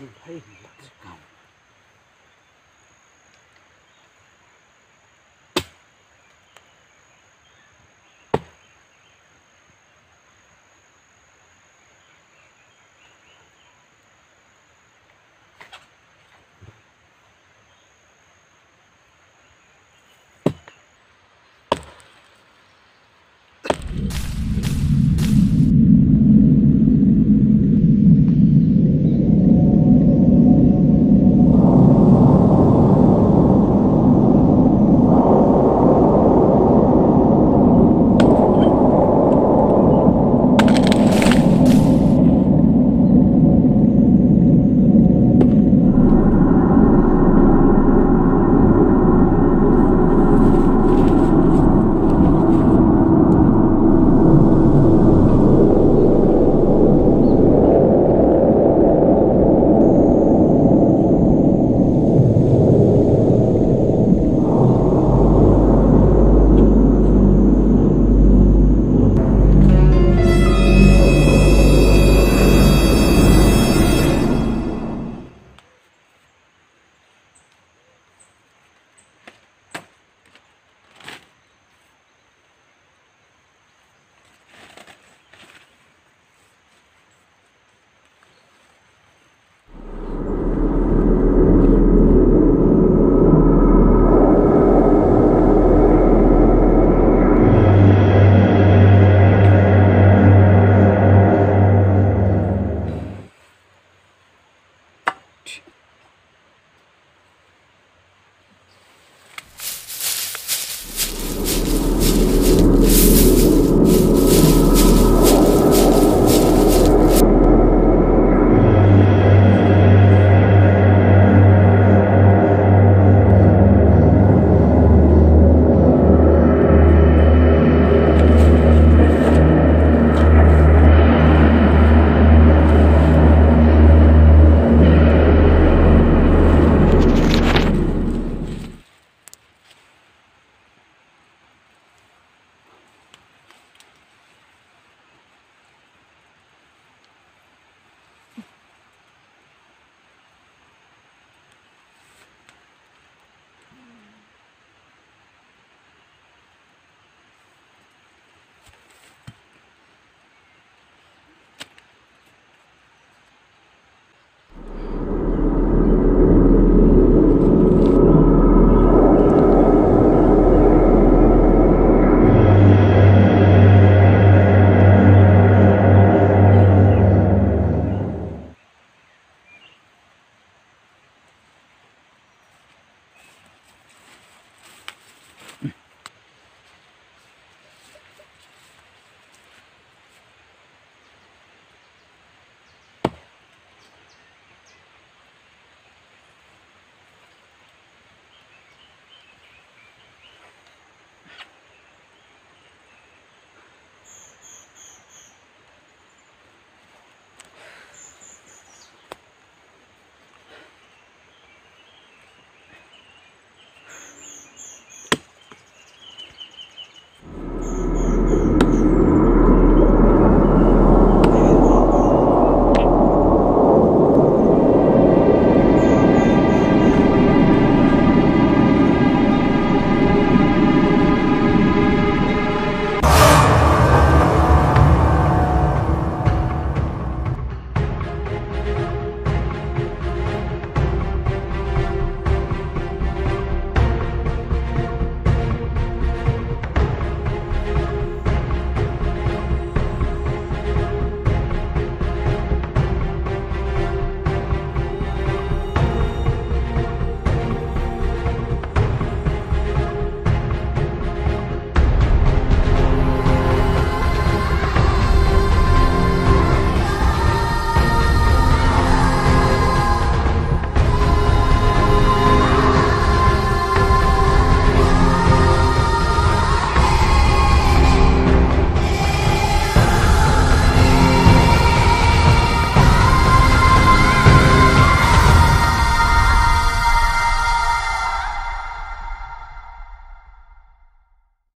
ดู ไ